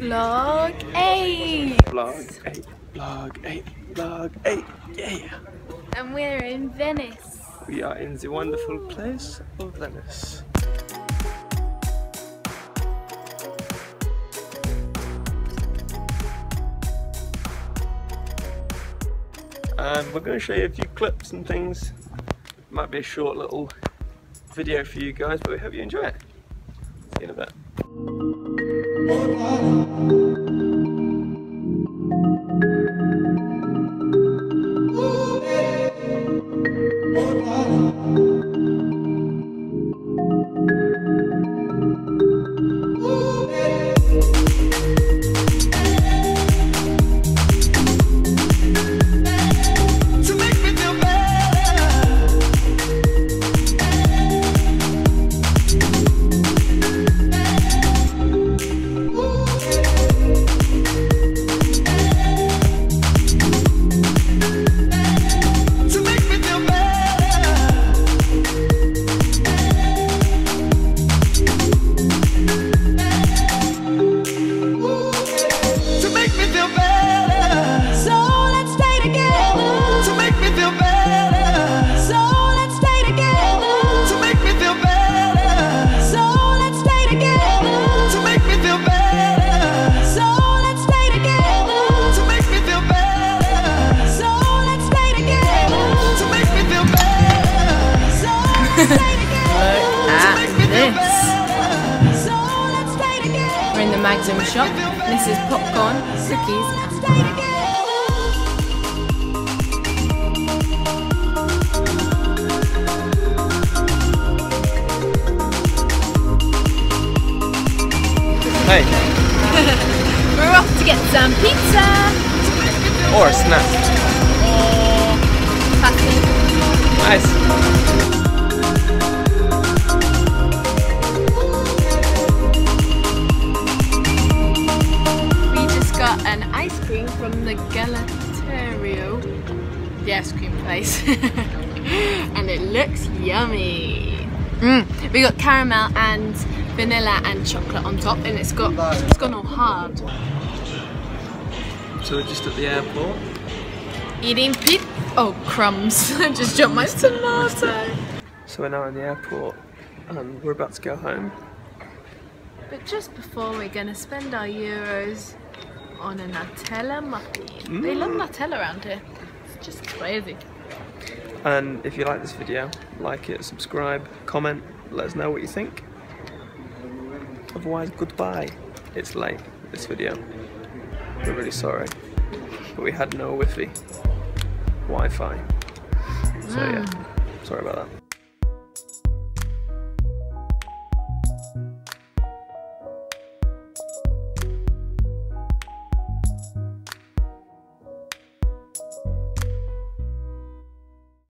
Vlog 8! Vlog 8, vlog 8, vlog 8, yeah! And we're in Venice. We are in the wonderful place of Venice. And we're going to show you a few clips and things. Might be a short little video for you guys, but we hope you enjoy it. See you in a bit. To this. better. So let's stay together. We're in the Magnum shop. This is popcorn, cookies, and Stay. Hey, we're off to get some pizza. or a from the ice cream place, and it looks yummy. Mm. We got caramel and vanilla and chocolate on top, and it's got it's gone all hard. So we're just at the airport. Eating pit. Oh crumbs! I just dropped my tomato. So we're now in the airport and we're about to go home. But just before we're gonna spend our euros on a Nutella muffin. They love Nutella around here. It's just crazy. And if you like this video, like it, subscribe, comment, let us know what you think. Otherwise, goodbye. It's late, this video. We're really sorry. But we had no Wi-Fi. Wi-Fi. So yeah, mm. sorry about that.